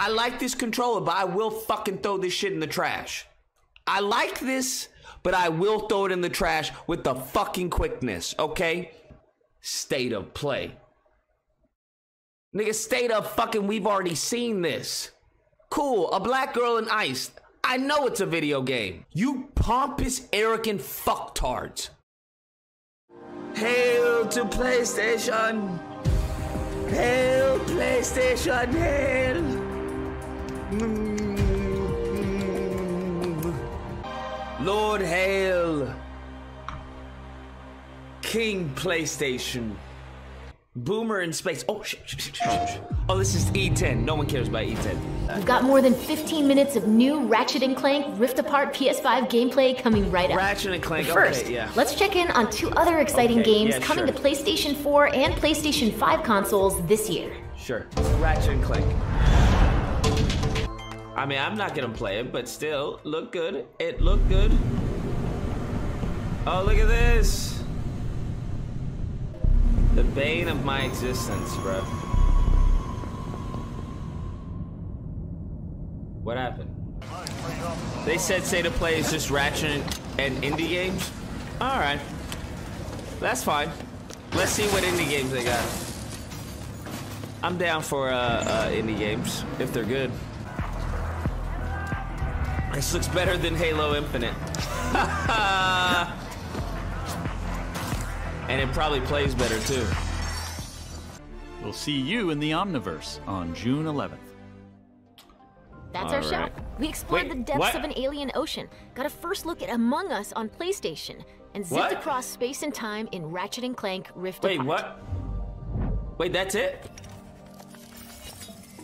I like this controller, but I will fucking throw this shit in the trash. I like this, but I will throw it in the trash with the fucking quickness, okay? State of play. Nigga, state of fucking, we've already seen this. Cool, a black girl in ice. I know it's a video game. You pompous, arrogant fucktards. Hail to PlayStation! Hail PlayStation, hail! Mm. Lord Hail! King PlayStation. Boomer in space. Oh, shit, shit, shit, shit. Oh, this is E10. No one cares about E E10. We've got more than 15 minutes of new Ratchet and Clank Rift Apart PS5 gameplay coming right up. Ratchet and Clank. But first, okay, yeah. let's check in on two other exciting Okay, games yeah, coming sure. to PlayStation 4 and PlayStation 5 consoles this year. Sure. Ratchet and Clank. I mean, I'm not gonna play it, but still, look good. It looked good. Oh, look at this. The bane of my existence, bro. What happened? They said state of play is just Ratchet and indie games? Alright. That's fine. Let's see what indie games they got. I'm down for uh, uh, indie games if they're good. This looks better than Halo Infinite. and it probably plays better too. We'll see you in the Omniverse on June 11th. That's our show. We explored Wait, the depths what? of an alien ocean, got a first look at Among Us on PlayStation, and zipped What? across space and time in Ratchet and Clank Rift Wait, Apart. what? Wait, that's it?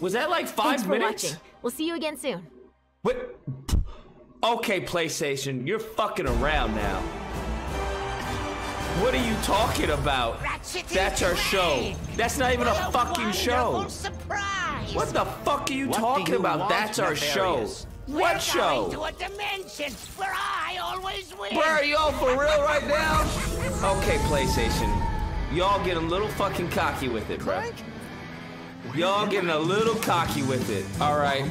Was that like five Thanks five for minutes? watching. We'll see you again soon. Wait. Okay, PlayStation, you're fucking around now. What are you talking about? Ratchet That's is our show. That's not even a What fucking show. Surprise. What the fuck are you What talking you about? That's our show. We're What going show? to a dimension where I always win. Bro, are y'all for real right now? Okay, PlayStation. Y'all getting a little fucking cocky with it, bro. Y'all getting a little cocky with it. All right.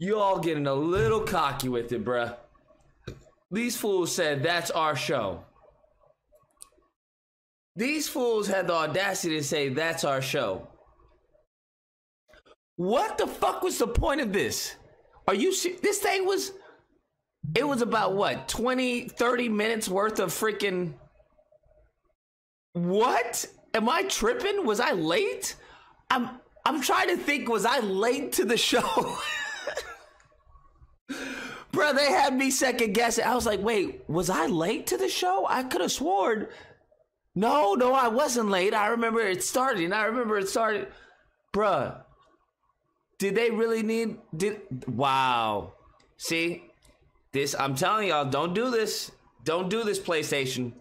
Y'all getting a little cocky with it, bruh. These fools said that's our show. These fools had the audacity to say that's our show. What the fuck was the point of this? Are you this thing was it was about what 20 30 minutes worth of freaking What? Am I tripping? Was I late? I'm I'm trying to think was I late to the show? Bro, they had me second guessing. I was like, wait, was I late to the show? I could have sworn. No, no, I wasn't late. I remember it started, and I remember it started. Bruh, did they really need did wow. See? This I'm telling y'all, don't do this. Don't do this, PlayStation.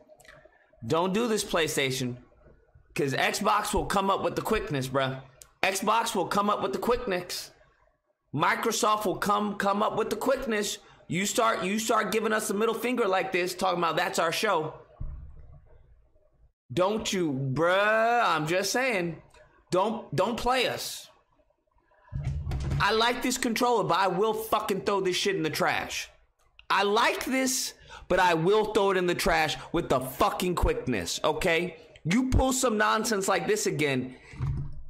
Don't do this, PlayStation. Cause Xbox will come up with the quickness, bruh. Xbox will come up with the quickness. Microsoft will come come up with the quickness. You start you start giving us the middle finger like this, talking about that's our show. Don't you, bruh? I'm just saying. Don't don't play us. I like this controller, but I will fucking throw this shit in the trash. I like this, but I will throw it in the trash with the fucking quickness, okay? You pull some nonsense like this again,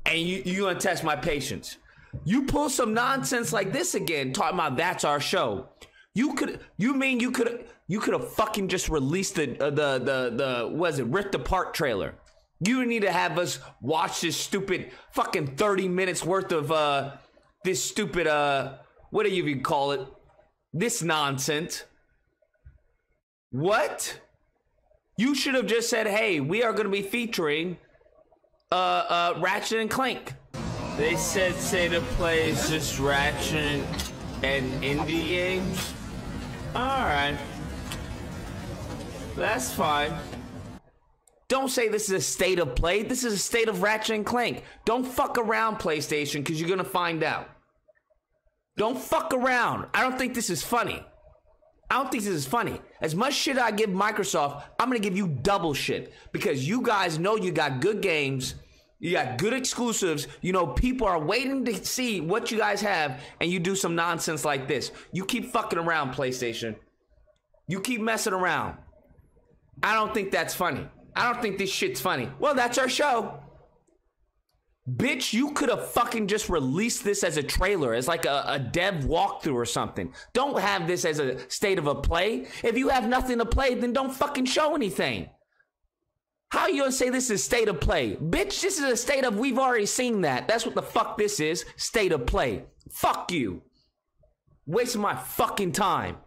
and you you gonna test my patience. You pull some nonsense like this again, talking about that's our show. You could, you mean you could, you could have fucking just released the uh, the the the was it Rift Apart trailer. You need to have us watch this stupid fucking thirty minutes worth of uh this stupid uh what do you even call it? This nonsense. What? You should have just said, "Hey, we are going to be featuring uh uh Ratchet and Clank." They said state of play is just Ratchet and indie games. All right, that's fine. Don't say this is a state of play. This is a state of Ratchet and Clank. Don't fuck around, PlayStation, because you're gonna find out. Don't fuck around. I don't think this is funny. I don't think this is funny. As much shit I give Microsoft, I'm gonna give you double shit because you guys know you got good games You got good exclusives. You know, people are waiting to see what you guys have, and you do some nonsense like this. You keep fucking around, PlayStation. You keep messing around. I don't think that's funny. I don't think this shit's funny. Well, that's our show. Bitch, you could have fucking just released this as a trailer, as like a, a dev walkthrough or something. Don't have this as a state of a play. If you have nothing to play, then don't fucking show anything. How you gonna say this is state of play? Bitch, this is a state of we've already seen that. That's what the fuck this is. State of play. Fuck you. Wasting my fucking time.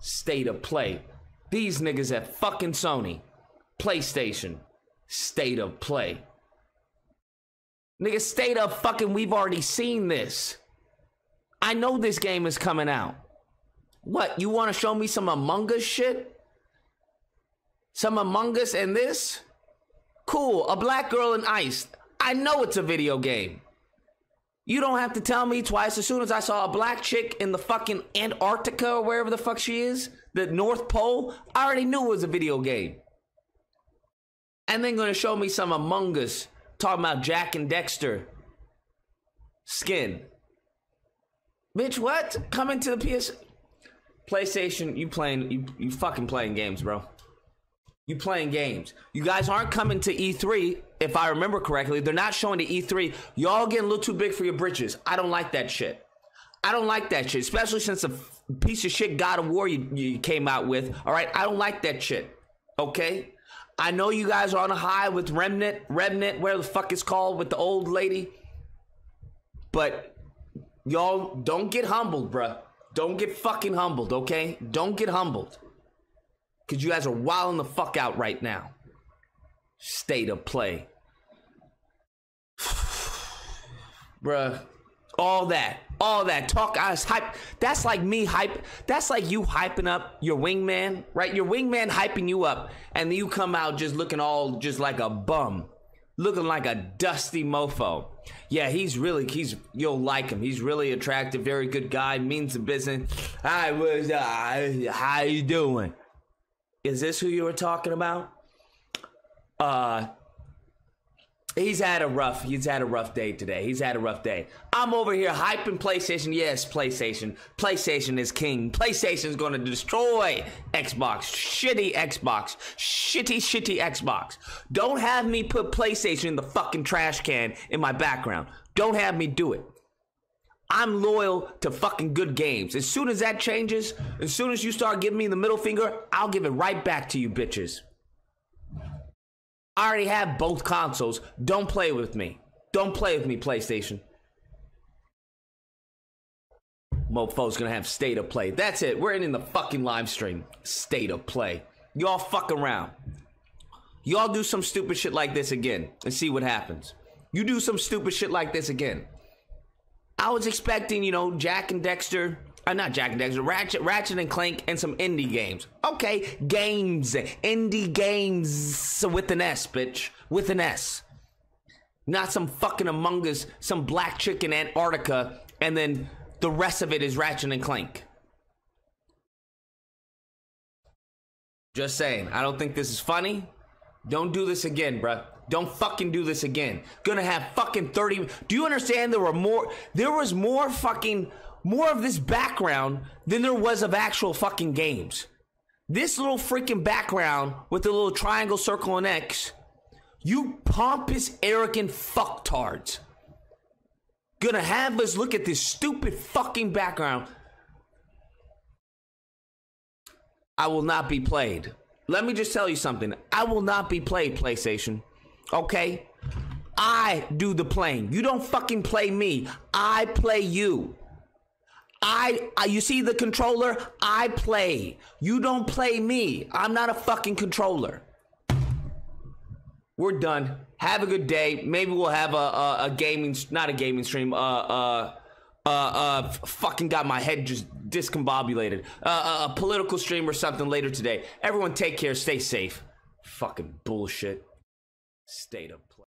State of play. These niggas at fucking Sony. PlayStation. State of play. Nigga, state of fucking we've already seen this. I know this game is coming out. What, you wanna show me some Among Us shit? Some Among Us and this? Cool, a black girl in ice. I know it's a video game. You don't have to tell me twice. As soon as I saw a black chick in the fucking Antarctica or wherever the fuck she is, the North Pole, I already knew it was a video game. And then gonna show me some Among Us talking about Jak and Daxter skin. Bitch, what? Coming to the PS PlayStation, you playing you you fucking playing games, bro. You playing games. You guys aren't coming to E3, if I remember correctly. They're not showing the E3. Y'all getting a little too big for your britches. I don't like that shit. I don't like that shit, especially since the piece of shit God of War you, you came out with. All right, I don't like that shit. Okay, I know you guys are on a high with Remnant, Remnant, where the fuck it's called with the old lady, but y'all don't get humbled, bruh. Don't get fucking humbled, okay? Don't get humbled. Because you guys are wilding the fuck out right now. State of play. Bruh. All that. All that. Talk us hype. That's like me hype. That's like you hyping up your wingman, right? Your wingman hyping you up, and you come out just looking all just like a bum. Looking like a dusty mofo. Yeah, he's really he's you'll like him. He's really attractive, very good guy, means the business. I was uh, how you doing? Is this who you were talking about? Uh He's had a rough he's had a rough day today. He's had a rough day. I'm over here hyping PlayStation. Yes, PlayStation. PlayStation is king. PlayStation's going to destroy Xbox. Shitty Xbox. Shitty shitty Xbox. Don't have me put PlayStation in the fucking trash can in my background. Don't have me do it. I'm loyal to fucking good games. As soon as that changes, as soon as you start giving me the middle finger, I'll give it right back to you bitches. I already have both consoles. Don't play with me. Don't play with me, PlayStation. Mofo's gonna have state of play. That's it. We're in the fucking live stream. State of play. Y'all fuck around. Y'all do some stupid shit like this again and see what happens. You do some stupid shit like this again. I was expecting, you know, Jak and Daxter, uh, not Jak and Daxter, Ratchet, Ratchet and Clank, and some indie games. Okay, games, indie games with an S, bitch, with an S. Not some fucking Among Us, some black chick in Antarctica, and then the rest of it is Ratchet and Clank. Just saying, I don't think this is funny. Don't do this again, bruh. Don't fucking do this again. Gonna have fucking 30. Do you understand there were more there was more fucking more of this background than there was of actual fucking games. This little freaking background with the little triangle, circle, and X. You pompous, arrogant fucktards. Gonna have us look at this stupid fucking background. I will not be played. Let me just tell you something. I will not be played, PlayStation. Okay? I do the playing. You don't fucking play me. I play you. I, I you see the controller? I play. You don't play me. I'm not a fucking controller. We're done. Have a good day. Maybe we'll have a a, a gaming not a gaming stream. Uh uh uh uh fucking got my head just discombobulated. Uh, a political stream or something later today. Everyone take care, stay safe. Fucking bullshit. State of